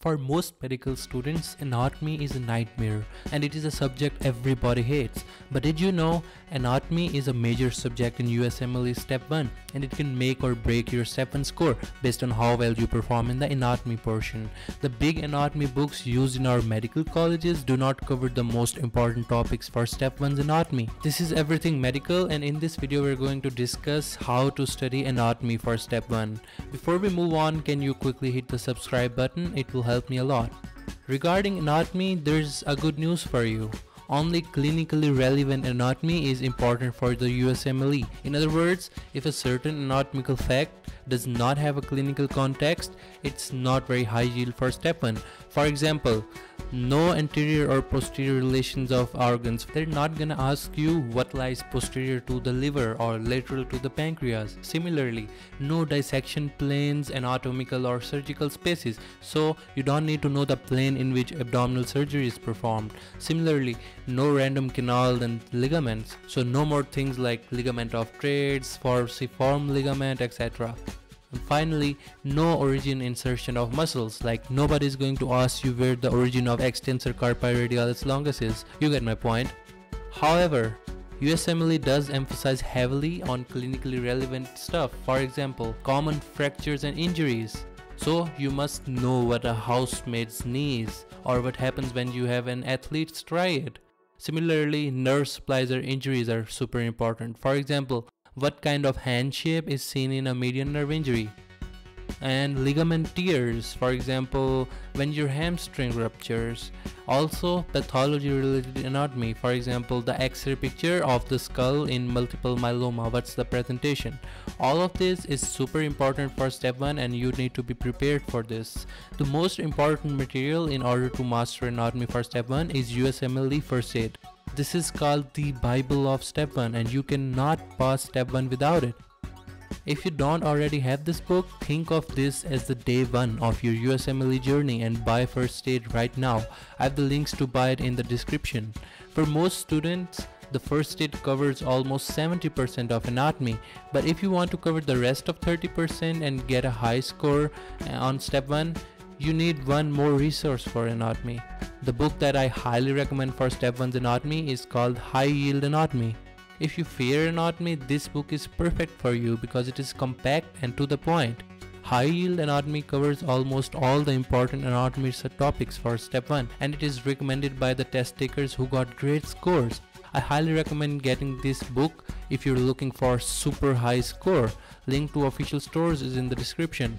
For most medical students, anatomy is a nightmare and it is a subject everybody hates. But did you know anatomy is a major subject in USMLE Step 1 and it can make or break your Step 1 score based on how well you perform in the anatomy portion. The big anatomy books used in our medical colleges do not cover the most important topics for Step 1's anatomy. This is everything medical and in this video we're going to discuss how to study anatomy for Step 1. Before we move on, can you quickly hit the subscribe button? It will help me a lot. Regarding anatomy, there's a good news for you. Only clinically relevant anatomy is important for the USMLE. In other words, if a certain anatomical fact does not have a clinical context, it's not very high yield for step 1. For example, no anterior or posterior relations of organs. They're not gonna ask you what lies posterior to the liver or lateral to the pancreas. Similarly, no dissection planes, and anatomical or surgical spaces. So you don't need to know the plane in which abdominal surgery is performed. Similarly, no random canal and ligaments. So no more things like ligament of Treitz, falciform ligament, etc. And finally, no origin insertion of muscles, like nobody is going to ask you where the origin of extensor carpi radialis longus is. You get my point. However, USMLE does emphasize heavily on clinically relevant stuff, for example, common fractures and injuries. So you must know what a housemaid's knee is, or what happens when you have an athlete's triad. Similarly, nerve supplies or injuries are super important. For example, what kind of hand shape is seen in a median nerve injury. And ligament tears for example when your hamstring ruptures. Also pathology related anatomy for example the x-ray picture of the skull in multiple myeloma. What's the presentation? All of this is super important for step 1 and you need to be prepared for this. The most important material in order to master anatomy for step 1 is USMLE first aid this is called the Bible of Step 1 and you cannot pass Step 1 without it. If you don't already have this book, think of this as the day 1 of your USMLE journey and buy first aid right now. I have the links to buy it in the description. For most students, the first aid covers almost 70% of anatomy, but if you want to cover the rest of 30% and get a high score uh, on step 1, you need one more resource for anatomy. The book that I highly recommend for step 1's anatomy is called High Yield Anatomy. If you fear anatomy, this book is perfect for you because it is compact and to the point. High Yield Anatomy covers almost all the important anatomy topics for step 1 and it is recommended by the test takers who got great scores. I highly recommend getting this book if you're looking for super high score. Link to official stores is in the description.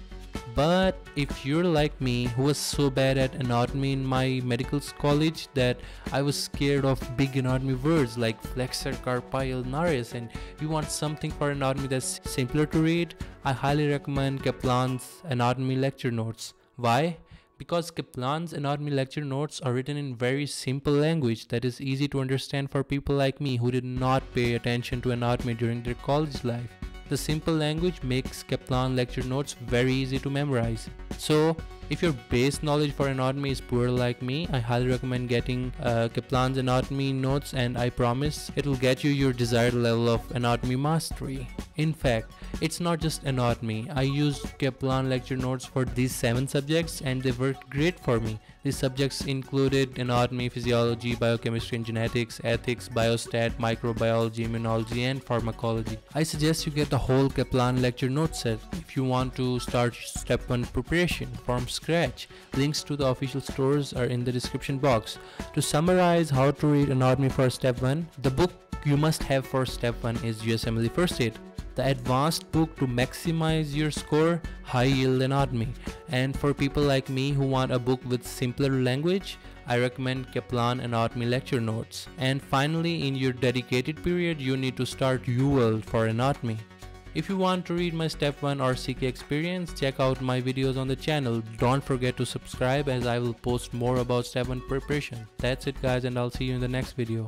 But if you're like me who was so bad at anatomy in my medical college that I was scared of big anatomy words like flexor carpi ulnaris and you want something for anatomy that's simpler to read, I highly recommend Kaplan's anatomy lecture notes. Why? Because Kaplan's anatomy lecture notes are written in very simple language that is easy to understand for people like me who did not pay attention to anatomy during their college life. The simple language makes Kaplan lecture notes very easy to memorize. So if your base knowledge for anatomy is poor like me, I highly recommend getting uh, Kaplan's anatomy notes and I promise it will get you your desired level of anatomy mastery. In fact, it's not just anatomy. I used Kaplan lecture notes for these 7 subjects and they worked great for me. These subjects included anatomy, physiology, biochemistry and genetics, ethics, biostat, microbiology, immunology and pharmacology. I suggest you get the whole Kaplan lecture note set if you want to start step 1 preparation from scratch. Links to the official stores are in the description box. To summarize how to read anatomy for step 1, the book you must have for step 1 is USMLE First Aid the advanced book to maximize your score, High Yield Anatomy. And for people like me who want a book with simpler language, I recommend Kaplan Anatomy lecture notes. And finally, in your dedicated period, you need to start UWorld for anatomy. If you want to read my step 1 or CK experience, check out my videos on the channel. Don't forget to subscribe as I will post more about step 1 preparation. That's it guys and I'll see you in the next video.